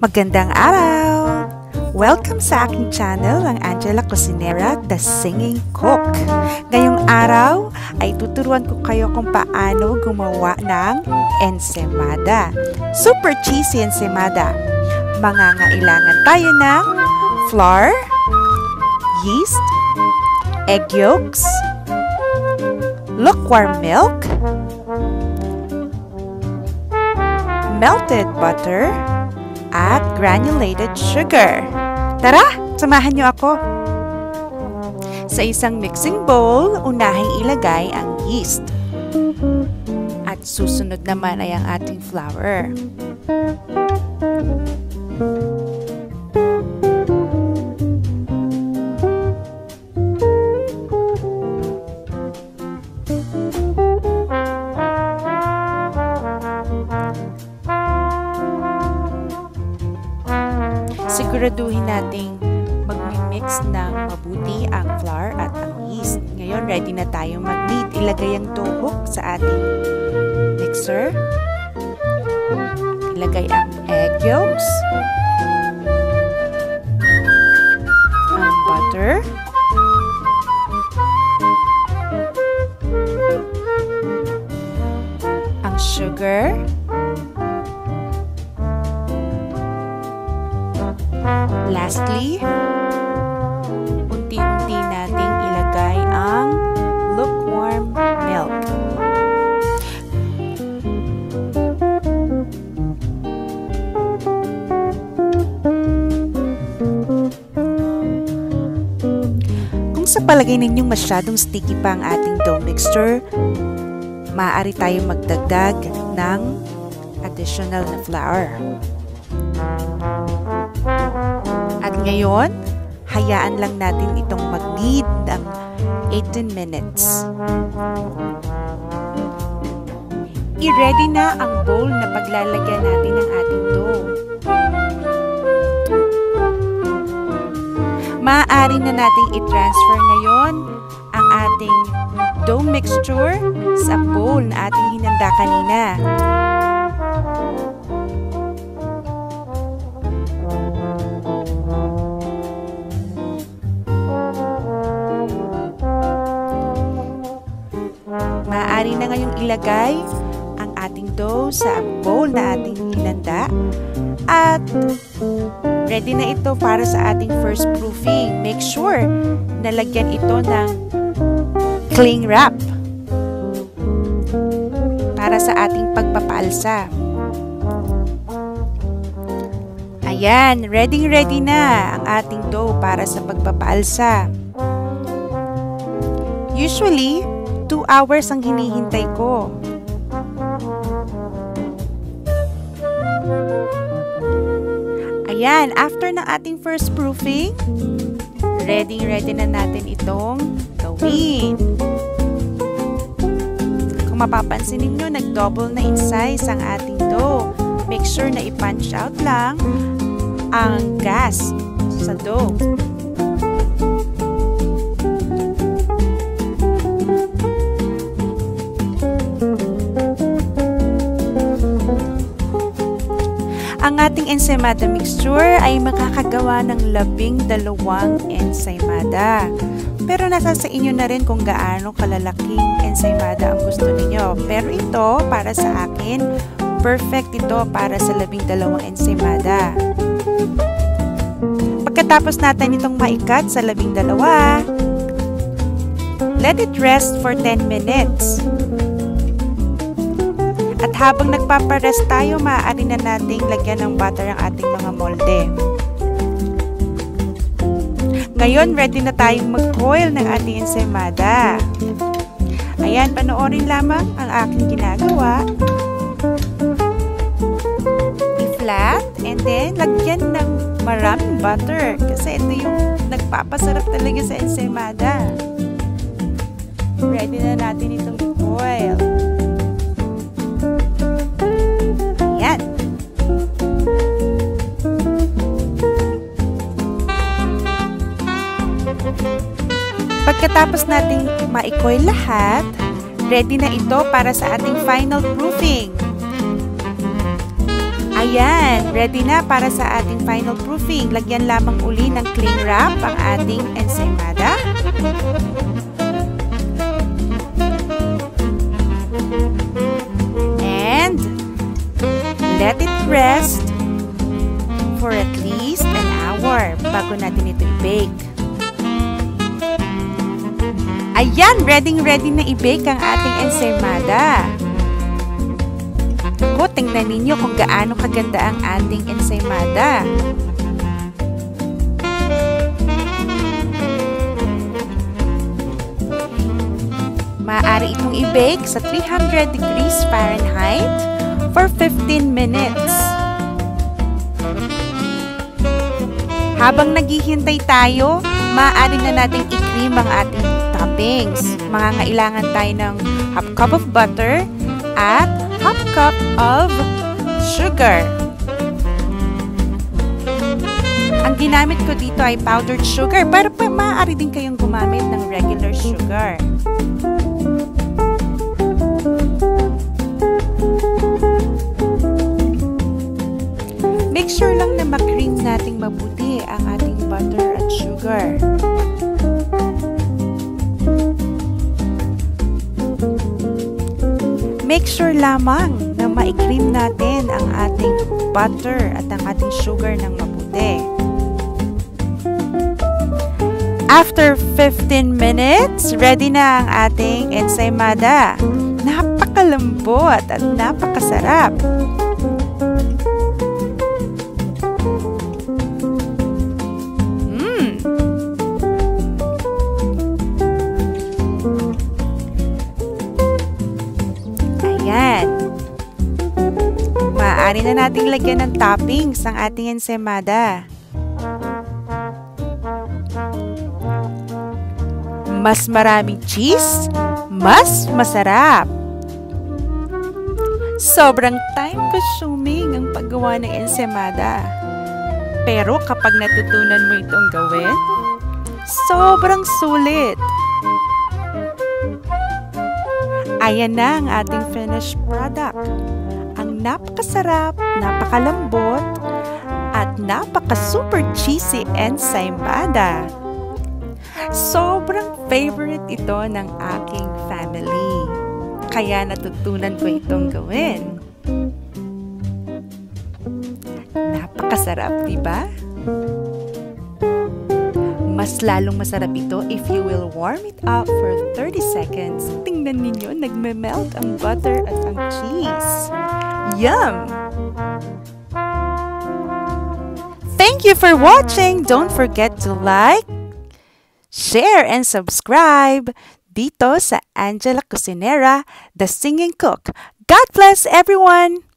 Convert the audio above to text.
Magandang araw! Welcome sa aking channel, ang Angela Cosinera, The Singing Cook. Ngayong araw ay tuturuan ko kayo kung paano gumawa ng ensemada. Super cheesy ensemada. Mangangailangan tayo ng flour, yeast, egg yolks, lukewarm milk, melted butter, at granulated sugar. Tara, samahan niyo ako. Sa isang mixing bowl, unahing ilagay ang yeast. At susunod naman ay ang ating flour. Siguraduhin nating mag-mix ng mabuti ang flour at ang yeast. Ngayon, ready na tayong mag-knead. Ilagay ang tuhok sa ating mixer. Ilagay ang egg yolks. Lastly, unti-unti nating ilagay ang lukewarm milk. Kung sa palagay ninyong masyadong sticky pa ang ating dough mixture, maaari tayong magdagdag ng additional na flour. Ngayon, hayaan lang natin itong mag-knead ng 18 minutes. I-ready na ang bowl na paglalagyan natin ng ating dough. Maaari na nating i-transfer ngayon ang ating dough mixture sa bowl na ating hinanda kanina. Maaari na ngayong ilagay ang ating dough sa bowl na ating hinanda at ready na ito para sa ating first proofing. Make sure na lagyan ito ng cling wrap para sa ating pagpapaalsa. Ayan, ready ready na ang ating dough para sa pagpapaalsa. Usually, 2 hours ang hinihintay ko. Ayan, after ng ating first proofing, ready ready na natin itong gawin. Kung mapapansin ninyo, nag-double na in size ang ating dough. Make sure na i-punch out lang ang gas sa dough. Ating ensaymada mixture ay makakagawa ng labing dalawang ensaymada. Pero nasa sa inyo na rin kung gaano kalalaking ensaymada ang gusto ninyo. Pero ito, para sa akin, perfect ito para sa labing dalawang ensaymada. Pagkatapos natin itong maikat sa labing dalawa, let it rest for 10 minutes. At habang nagpaparest tayo, maaari na nating lagyan ng butter ang ating mga molde. Ngayon, ready na tayong mag-coil ng ating ensaymada. Ayan, panoorin lamang ang aking ginagawa. I-flat and then lagyan ng maraming butter kasi ito yung nagpapasarap talaga sa ensaymada. Ready na natin itong Pagkatapos nating maikoy lahat, ready na ito para sa ating final proofing. Ayan, ready na para sa ating final proofing. Lagyan lamang uli ng cling wrap ang ating ensaymada. And let it rest for at least an hour bago natin ito i-bake. Ayan, ready-ready na i-bake ang ating ensaymada. Ko, tingnan ninyo kung gaano kaganda ang ating ensaymada. Maaari itong i-bake sa 300 degrees Fahrenheit for 15 minutes. Habang naghihintay tayo, maaari na nating i-cream ang ating toppings. Mangangailangan tayo ng half cup of butter at half cup of sugar. Ang ginamit ko dito ay powdered sugar, pero pa maaari din kayong gumamit ng regular sugar. Make sure lang na makream nating mabuti ang ating butter at sugar. Make sure lamang na ma-cream natin ang ating butter at ang ating sugar ng mabuti. After 15 minutes, ready na ang ating ensaymada. Napakalambot at napakasarap. Maaari na nating lagyan ng toppings ang ating ensaymada. Mas maraming cheese, mas masarap. Sobrang time-consuming ang paggawa ng ensaymada. Pero kapag natutunan mo itong gawin, sobrang sulit. Ayan na ang ating finished product napakasarap, napakalambot, at napaka-super cheesy ensaymada. Sobrang favorite ito ng aking family. Kaya natutunan ko itong gawin. Napakasarap, di ba? Mas lalong masarap ito if you will warm it up for 30 seconds. Tingnan ninyo, nagme-melt ang butter at ang cheese. Yum! Thank you for watching. Don't forget to like, share, and subscribe dito sa Angela Cusinera, The Singing Cook. God bless everyone!